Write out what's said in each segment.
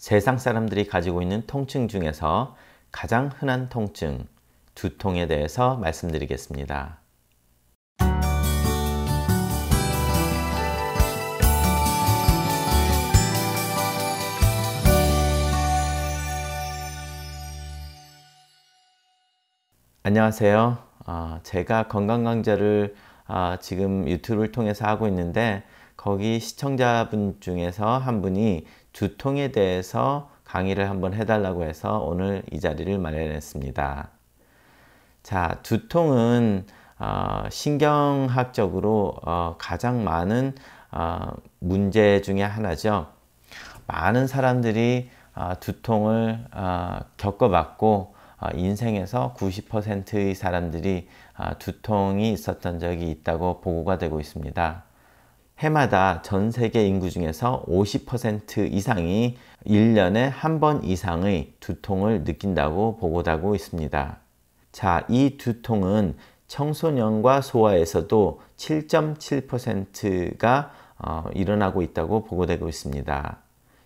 세상 사람들이 가지고 있는 통증 중에서 가장 흔한 통증, 두통에 대해서 말씀드리겠습니다. 안녕하세요. 어, 제가 건강 강좌를 어, 지금 유튜브를 통해서 하고 있는데 거기 시청자분 중에서 한 분이 두통에 대해서 강의를 한번 해달라고 해서 오늘 이 자리를 마련했습니다. 자, 두통은 어, 신경학적으로 어, 가장 많은 어, 문제 중의 하나죠. 많은 사람들이 어, 두통을 어, 겪어봤고 어, 인생에서 90%의 사람들이 두통이 있었던 적이 있다고 보고가 되고 있습니다. 해마다 전 세계 인구 중에서 50% 이상이 1년에 한 번 이상의 두통을 느낀다고 보고되고 있습니다. 자, 이 두통은 청소년과 소아에서도 7.7%가 어, 일어나고 있다고 보고되고 있습니다.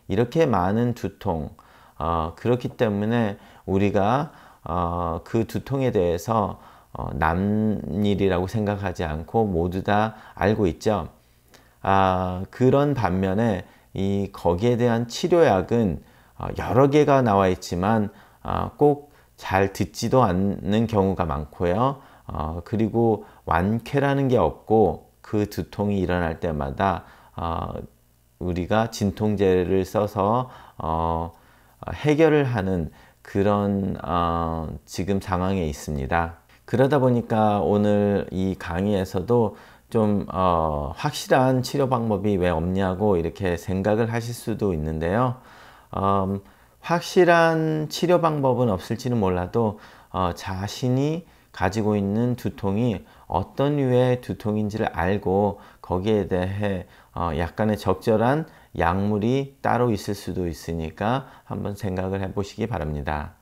이렇게 많은 두통, 어, 그렇기 때문에 우리가 어, 그 두통에 대해서 어, 남일이라고 생각하지 않고 모두 다 알고 있죠. 아, 그런 반면에 이 거기에 대한 치료약은 어, 여러 개가 나와 있지만 어, 꼭잘 듣지도 않는 경우가 많고요. 어, 그리고 완쾌라는 게 없고 그 두통이 일어날 때마다 어, 우리가 진통제를 써서 어, 해결을 하는 그런 어, 지금 상황에 있습니다. 그러다 보니까 오늘 이 강의에서도 좀 어, 확실한 치료 방법이 왜 없냐고 이렇게 생각을 하실 수도 있는데요. 음, 확실한 치료 방법은 없을지는 몰라도 어, 자신이 가지고 있는 두통이 어떤 류의 두통인지를 알고 거기에 대해 어, 약간의 적절한 약물이 따로 있을 수도 있으니까 한번 생각을 해 보시기 바랍니다.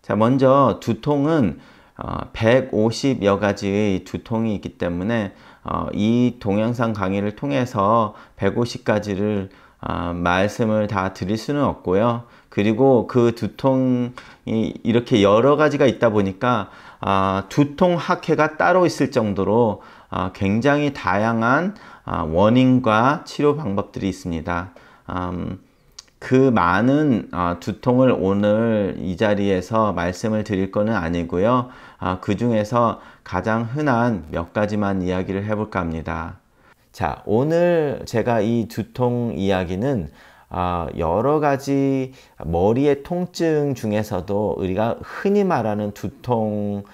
자, 먼저 두통은 어, 150여 가지의 두통이 있기 때문에 어, 이 동영상 강의를 통해서 150가지를 어, 말씀을 다 드릴 수는 없고요. 그리고 그 두통이 이렇게 여러 가지가 있다 보니까 어, 두통 학회가 따로 있을 정도로 어, 굉장히 다양한 어, 원인과 치료 방법들이 있습니다. 음, 그 많은 어, 두통을 오늘 이 자리에서 말씀을 드릴 것은 아니고요. 어, 그 중에서 가장 흔한 몇 가지만 이야기를 해볼까 합니다. 자, 오늘 제가 이 두통 이야기는 어, 여러 가지 머리의 통증 중에서도 우리가 흔히 말하는 두통의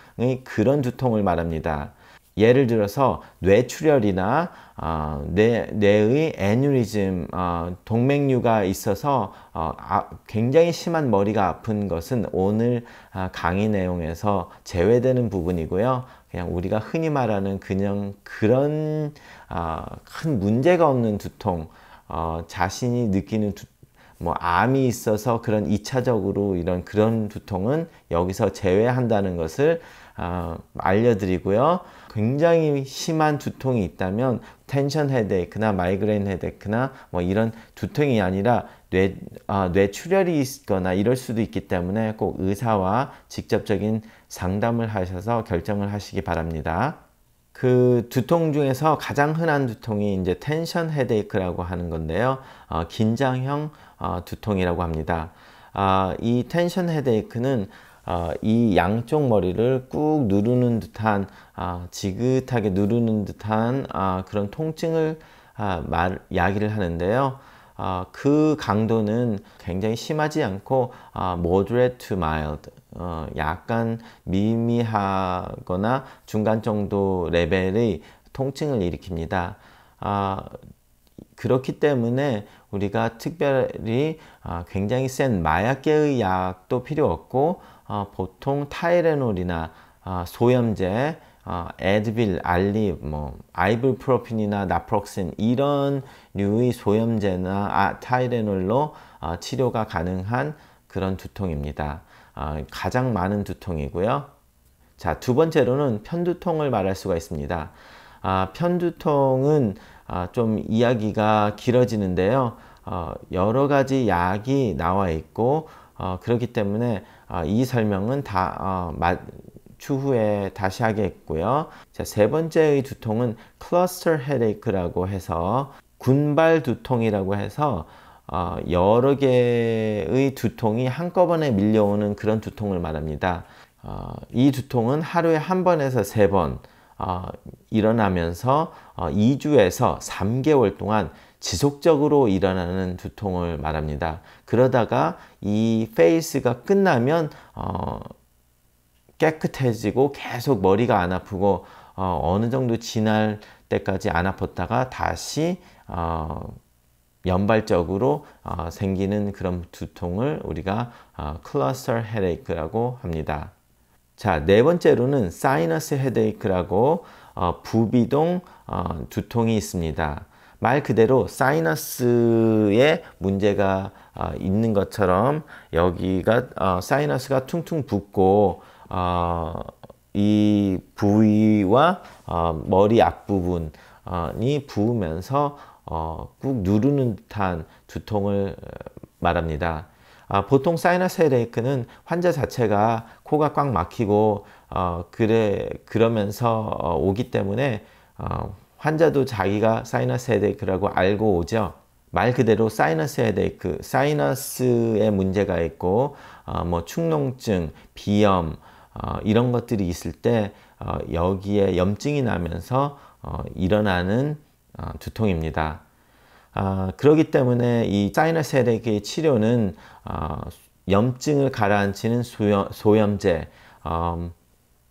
그런 두통을 말합니다. 예를 들어서 뇌출혈이나 어, 뇌, 뇌의 애뉴리즘, 어, 동맥류가 있어서 어, 아, 굉장히 심한 머리가 아픈 것은 오늘 아, 강의 내용에서 제외되는 부분이고요. 그냥 우리가 흔히 말하는 그냥 그런 아, 큰 문제가 없는 두통, 어, 자신이 느끼는 두, 뭐 암이 있어서 그런 이차적으로 이런 그런 두통은 여기서 제외한다는 것을 어, 알려드리고요. 굉장히 심한 두통이 있다면 tension headache나 migraine headache나 뭐 이런 두통이 아니라 뇌, 아, 뇌출혈이 있거나 이럴 수도 있기 때문에 꼭 의사와 직접적인 상담을 하셔서 결정을 하시기 바랍니다. 그 두통 중에서 가장 흔한 두통이 이제 tension headache라고 하는 건데요. 어, 긴장형 어, 두통이라고 합니다. 아, 이 텐션 헤데이크는 어, 이 양쪽 머리를 꾹 누르는 듯한 아, 지긋하게 누르는 듯한 아, 그런 통증을 아, 말, 이야기를 하는데요. 아, 그 강도는 굉장히 심하지 않고 아, moderate to mild 어, 약간 미미하거나 중간 정도 레벨의 통증을 일으킵니다. 아, 그렇기 때문에 우리가 특별히 아, 굉장히 센 마약계의 약도 필요 없고 어, 보통 타이레놀이나 어, 소염제, 어, 에드빌, 알리, 뭐 아이불프로핀이나 나프록신 이런 류의 소염제나 아, 타이레놀로 어, 치료가 가능한 그런 두통입니다. 어, 가장 많은 두통이고요. 자, 두 번째로는 편두통을 말할 수가 있습니다. 아, 편두통은 아, 좀 이야기가 길어지는데요. 어, 여러 가지 약이 나와 있고 어, 그렇기 때문에 어, 이 설명은 다 추후에 다시 하겠고요. 자, 세 번째의 두통은 클러스터 헤데이크라고 해서 군발 두통이라고 해서 어, 여러 개의 두통이 한꺼번에 밀려오는 그런 두통을 말합니다. 어, 이 두통은 하루에 한 번에서 세 번 어, 일어나면서 2주에서 3개월 동안 지속적으로 일어나는 두통을 말합니다. 그러다가 이 phase가 끝나면 어, 깨끗해지고 계속 머리가 안 아프고 어, 느 정도 지날 때까지 안 아팠다가 다시 어, 연발적으로 어, 생기는 그런 두통을 우리가 어, cluster headache라고 합니다. 자, 네 번째로는 사이너스 헤데이크라고 어, 부비동 어, 두통이 있습니다. 말 그대로 사이너스에 문제가 어, 있는 것처럼 여기가 어, 사이너스가 퉁퉁 붓고 어, 이 부위와 어, 머리 앞부분이 부으면서 어, 꾹 누르는 듯한 두통을 말합니다. 아, 보통 사이너스 헤데이크는 환자 자체가 코가 꽉 막히고 어, 그래 그러면서 어, 오기 때문에 어, 환자도 자기가 사이너스 헤데이크라고 알고 오죠. 말 그대로 사이너스 헤데이크, 사이너스에 문제가 있고 어, 뭐 축농증, 비염 어, 이런 것들이 있을 때 어, 여기에 염증이 나면서 어, 일어나는 어, 두통입니다. 아, 그렇기 때문에 이 사이너스 헤데이크의 치료는 어, 염증을 가라앉히는 소염, 소염 제, 어,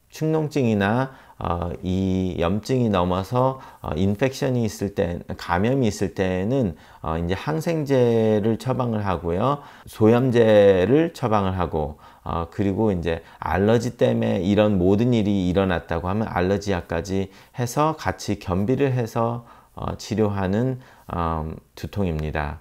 축농증이나 어, 이 염증이 넘어서 어, 인펙션이 있을 때 감염이 있을 때는 어, 이제 항생제를 처방을 하고요. 소염제를 처방을 하고 어, 그리고 이제 알러지 때문에 이런 모든 일이 일어났다고 하면 알러지약까지 해서 같이 겸비를 해서 어, 치료하는 어, 두통입니다.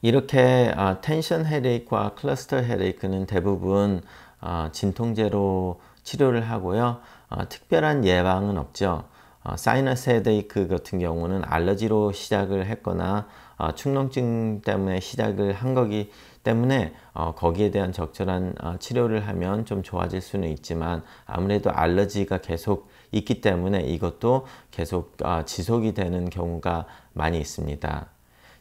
이렇게 어, 텐션 헤데이크와 클러스터 헤데이크는 대부분 어, 진통제로 치료를 하고요. 어, 특별한 예방은 없죠. 어, 사이너스 헤데이크 같은 경우는 알러지로 시작을 했거나 어, 축농증 때문에 시작을 한 거기 때문에 어, 거기에 대한 적절한 어, 치료를 하면 좀 좋아질 수는 있지만 아무래도 알러지가 계속 있기 때문에 이것도 계속 어, 지속이 되는 경우가 많이 있습니다.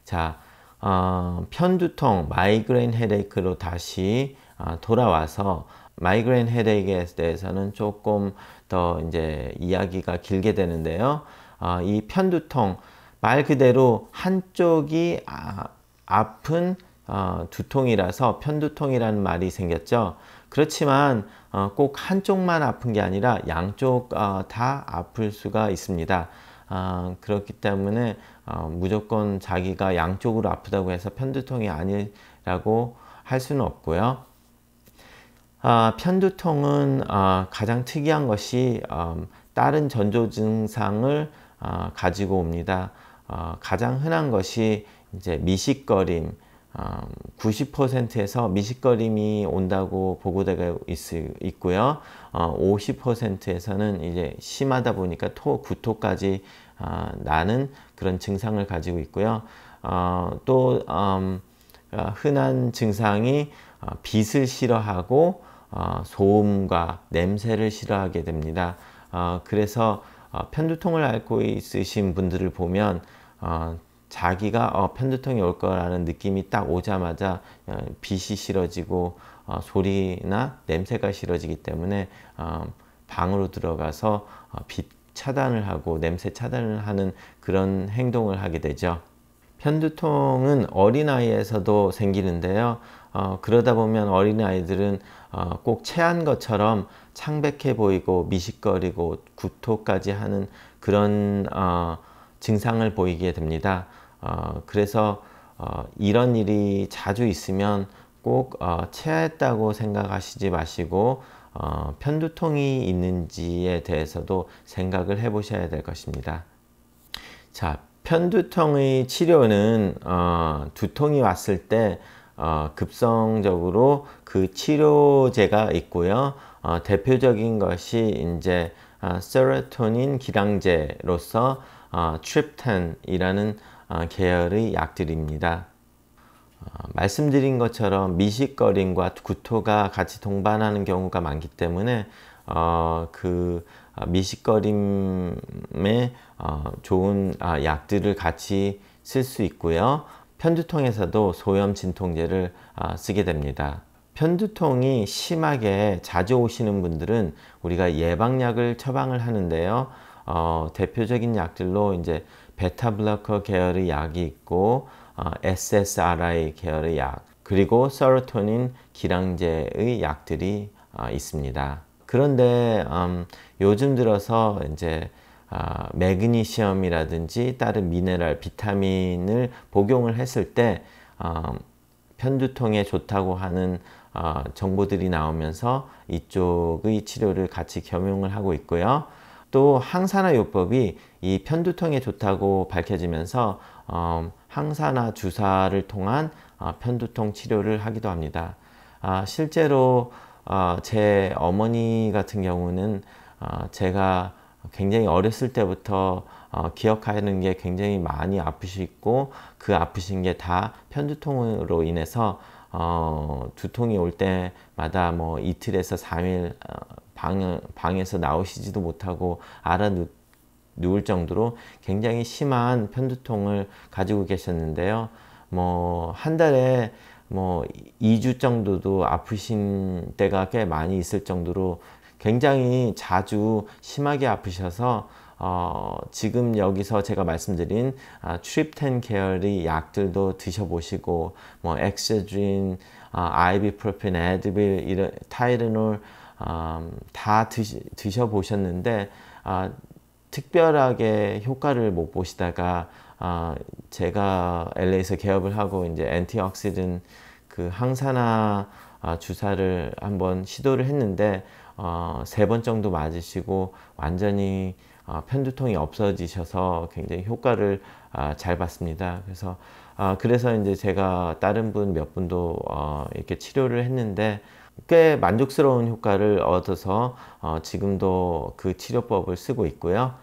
자, 어, 편두통, migraine headache로 다시 어, 돌아와서 migraine headache에 대해서는 조금 더 이제 이야기가 길게 되는데요. 어, 이 편두통 말 그대로 한쪽이 아, 아픈 어, 두통이라서 편두통이라는 말이 생겼죠. 그렇지만 어, 꼭 한쪽만 아픈 게 아니라 양쪽 어, 다 아플 수가 있습니다. 어, 그렇기 때문에 어, 무조건 자기가 양쪽으로 아프다고 해서 편두통이 아니라고 할 수는 없고요. 아, 편두통은 아, 가장 특이한 것이 음, 다른 전조 증상을 아, 가지고 옵니다. 어, 가장 흔한 것이 이제 미식거림, 90%에서 미식거림이 온다고 보고되고 있, 고요 50%에서는 이제 심하다 보니까 토, 구토까지 나는 그런 증상을 가지고 있고요. 또 음, 흔한 증상이 빛을 싫어하고 어, 소음과 냄새를 싫어하게 됩니다. 어, 그래서 어, 편두통을 앓고 있으신 분들을 보면 어, 자기가 어, 편두통이 올 거라는 느낌이 딱 오자마자 어, 빛이 싫어지고 어, 소리나 냄새가 싫어지기 때문에 어, 방으로 들어가서 어, 빛 차단을 하고 냄새 차단을 하는 그런 행동을 하게 되죠. 편두통은 어린아이에서도 생기는데요. 어, 그러다 보면 어린아이들은 어, 꼭 체한 것처럼 창백해 보이고 미식거리고 구토까지 하는 그런 어, 증상을 보이게 됩니다. 어, 그래서 어, 이런 일이 자주 있으면 꼭 어, 체했다고 생각하시지 마시고 어, 편두통이 있는지에 대해서도 생각을 해 보셔야 될 것입니다. 자, 편두통의 치료는 어, 두통이 왔을 때 어, 급성적으로 그 치료제가 있고요. 어, 대표적인 것이 이제 어, 세로토닌 기량제로서 어, 트립탄이라는 계열의 약들입니다. 말씀드린 것처럼 미식거림과 구토가 같이 동반하는 경우가 많기 때문에 어, 그 미식거림에 어, 좋은 아, 약들을 같이 쓸 수 있고요. 편두통에서도 소염 진통제를 아, 쓰게 됩니다. 편두통이 심하게 자주 오시는 분들은 우리가 예방약을 처방을 하는데요. 어, 대표적인 약들로 이제 beta blocker 계열의 약이 있고 어, SSRI 계열의 약 그리고 세로토닌 길항제의 약들이 어, 있습니다. 그런데 음, 요즘 들어서 이제 아, magnesium이라든지 다른 미네랄, 비타민을 복용을 했을 때 어, 편두통에 좋다고 하는 어, 정보들이 나오면서 이쪽의 치료를 같이 겸용을 하고 있고요. 또 항산화 요법이 이 편두통에 좋다고 밝혀지면서 어, 항산화 주사를 통한 어, 편두통 치료를 하기도 합니다. 아, 실제로 어, 제 어머니 같은 경우는 어, 제가 굉장히 어렸을 때부터 어, 기억하는 게 굉장히 많이 아프시고 그 아프신 게 다 편두통으로 인해서 어, 두통이 올 때마다 뭐 이틀에서 3일 어, 방, 방에서 나오시지도 못하고 알아 누울 정도로 굉장히 심한 편두통을 가지고 계셨는데요. 뭐 한 달에 뭐 2주 정도도 아프신 때가 꽤 많이 있을 정도로 굉장히 자주 심하게 아프셔서 어, 지금 여기서 제가 말씀드린 아, 트립텐 계열의 약들도 드셔보시고 뭐 엑세드린, 아, 아이비프로펜, 에드빌, 이런 타이레놀 음, 다 드시, 드셔보셨는데 아, 특별하게 효과를 못 보시다가 아, 제가 LA에서 개업을 하고 이제 엔티옥시든 그 항산화 아, 주사를 한번 시도를 했는데 어, 세번 정도 맞으시고 완전히 어, 편두통이 없어지셔서 굉장히 효과를 아, 잘 봤습니다. 그래서 아, 그래서 이제 제가 다른 분 몇 분도 어, 이렇게 치료를 했는데 꽤 만족스러운 효과를 얻어서 어, 지금도 그 치료법을 쓰고 있고요.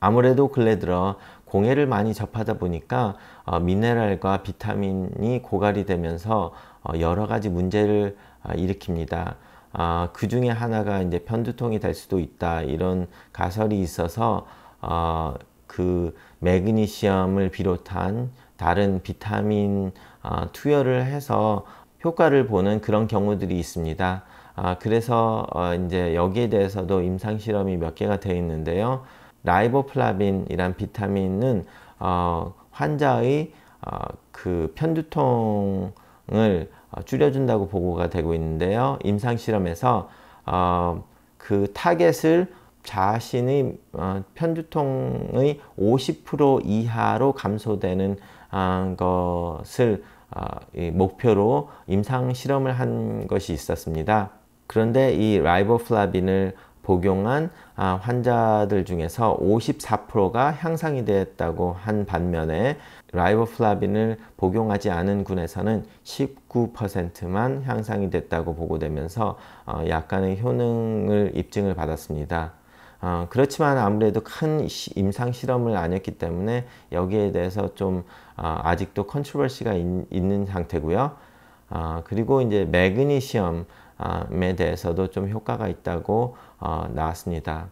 아무래도 근래 들어 공해를 많이 접하다 보니까 어, 미네랄과 비타민이 고갈이 되면서 어, 여러 가지 문제를 어, 일으킵니다. 어, 그 중에 하나가 이제 편두통이 될 수도 있다 이런 가설이 있어서 어, 그 magnesium을 비롯한 다른 비타민 어, 투여를 해서 효과를 보는 그런 경우들이 있습니다. 아, 그래서 어, 이제 여기에 대해서도 임상 실험이 몇 개가 되어 있는데요. riboflavin이란 비타민은 어, 환자의 어, 그 편두통을 어, 줄여준다고 보고가 되고 있는데요. 임상 실험에서 어, 그 타겟을 자신의 어, 편두통의 50% 이하로 감소되는 어, 것을 어, 목표로 임상 실험을 한 것이 있었습니다. 그런데 이 riboflavin을 복용한 아, 환자들 중에서 54%가 향상이 되었다고 한 반면에 라이보플라빈을 복용하지 않은 군에서는 19%만 향상이 됐다고 보고되면서 어, 약간의 효능을 입증을 받았습니다. 어, 그렇지만 아무래도 큰 임상 실험을 안 했기 때문에 여기에 대해서 좀 어, 아직도 컨트롤시가 있는 상태고요. 어, 그리고 이제 매그니시엄에 대해서도 좀 효과가 있다고 어, 나왔습니다.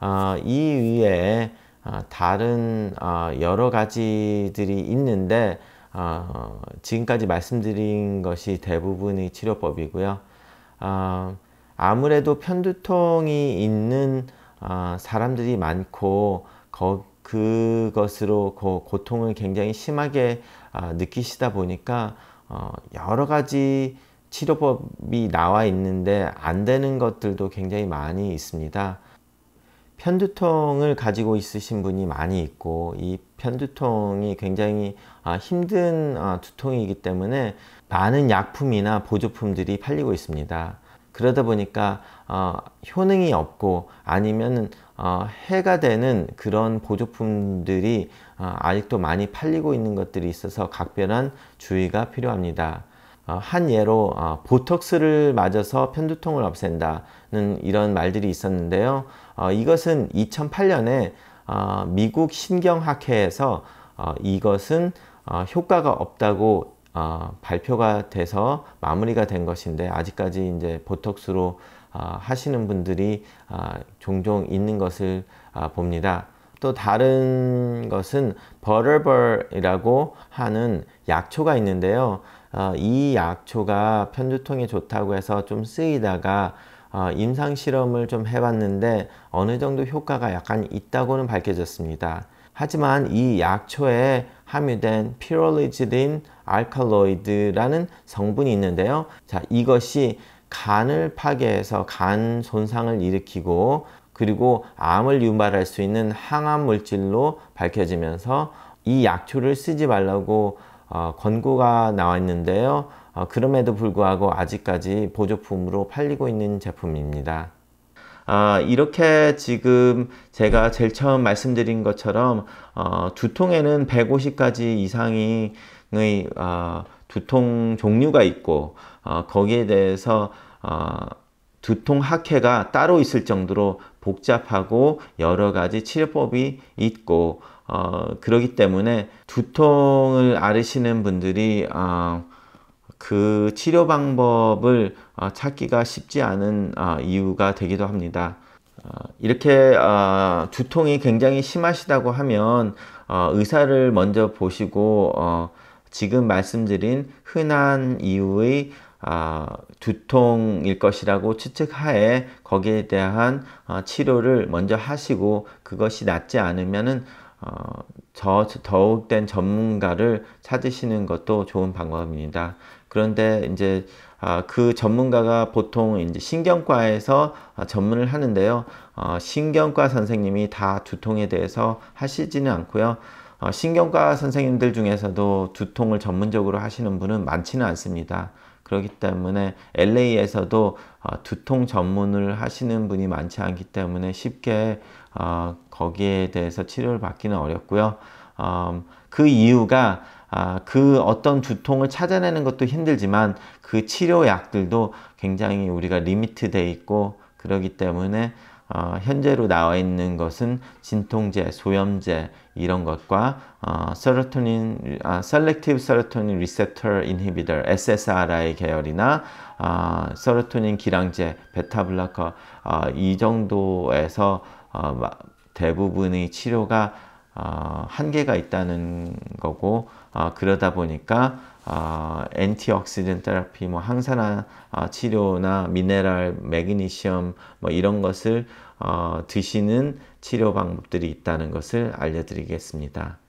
어, 이 위에 어, 다른 어, 여러 가지들이 있는데 어, 지금까지 말씀드린 것이 대부분의 치료법이고요. 어, 아무래도 편두통이 있는 어, 사람들이 많고 거, 그것으로 그 고통을 굉장히 심하게 어, 느끼시다 보니까 어, 여러 가지 치료법이 나와 있는데 안 되는 것들도 굉장히 많이 있습니다. 편두통을 가지고 있으신 분이 많이 있고 이 편두통이 굉장히 아, 힘든 아, 두통이기 때문에 많은 약품이나 보조품들이 팔리고 있습니다. 그러다 보니까 어, 효능이 없고 아니면 어, 해가 되는 그런 보조품들이 어, 아직도 많이 팔리고 있는 것들이 있어서 각별한 주의가 필요합니다. 어, 한 예로 어, 보톡스를 맞아서 편두통을 없앤다는 이런 말들이 있었는데요. 어, 이것은 2008년에 어, 미국 신경학회에서 어, 이것은 어, 효과가 없다고 어, 발표가 돼서 마무리가 된 것인데 아직까지 이제 보톡스로 어, 하시는 분들이 어, 종종 있는 것을 어, 봅니다. 또 다른 것은 버터벌이라고 하는 약초가 있는데요. 어, 이 약초가 편두통에 좋다고 해서 좀 쓰이다가 어, 임상 실험을 좀 해봤는데 어느 정도 효과가 약간 있다고는 밝혀졌습니다. 하지만 이 약초에 함유된 피롤리지딘 알칼로이드라는 성분이 있는데요. 자, 이것이 간을 파괴해서 간 손상을 일으키고 그리고 암을 유발할 수 있는 항암 물질로 밝혀지면서 이 약초를 쓰지 말라고 어, 권고가 나와 있는데요. 어, 그럼에도 불구하고 아직까지 보조품으로 팔리고 있는 제품입니다. 아, 이렇게 지금 제가 제일 처음 말씀드린 것처럼 어, 두통에는 150가지 이상의 어, 두통 종류가 있고 어, 거기에 대해서 어, 두통 학회가 따로 있을 정도로 복잡하고 여러 가지 치료법이 있고 어, 그러기 때문에 두통을 앓으시는 분들이 어, 그 치료 방법을 어, 찾기가 쉽지 않은 어, 이유가 되기도 합니다. 어, 이렇게 어, 두통이 굉장히 심하시다고 하면 어, 의사를 먼저 보시고 어, 지금 말씀드린 흔한 이유의 어, 두통일 것이라고 추측하에 거기에 대한 어, 치료를 먼저 하시고 그것이 낫지 않으면은 어, 저 더욱된 전문가를 찾으시는 것도 좋은 방법입니다. 그런데 이제 아, 그 전문가가 보통 이제 신경과에서 아, 전문을 하는데요. 어, 신경과 선생님이 다 두통에 대해서 하시지는 않고요. 어, 신경과 선생님들 중에서도 두통을 전문적으로 하시는 분은 많지는 않습니다. 그렇기 때문에 LA에서도 어, 두통 전문을 하시는 분이 많지 않기 때문에 쉽게 어, 거기에 대해서 치료를 받기는 어렵고요. 어, 그 이유가 아, 그 어떤 두통을 찾아내는 것도 힘들지만 그 치료약들도 굉장히 우리가 limit 돼 있고 그러기 때문에 어, 현재로 나와 있는 것은 진통제, 소염제 이런 것과 어, 세로토닌, 아, Selective Serotonin Receptor Inhibitor (SSRI) 계열이나 어, 세로토닌 기량제, 베타 블로커 어, 이 정도에서 어, 대부분의 치료가 어, 한계가 있다는 거고 어, 그러다 보니까 어, 엔티옥시든 테라피, 뭐 항산화 어, 치료나 미네랄, 매그니시엄 뭐 이런 것을 어, 드시는 치료 방법들이 있다는 것을 알려드리겠습니다.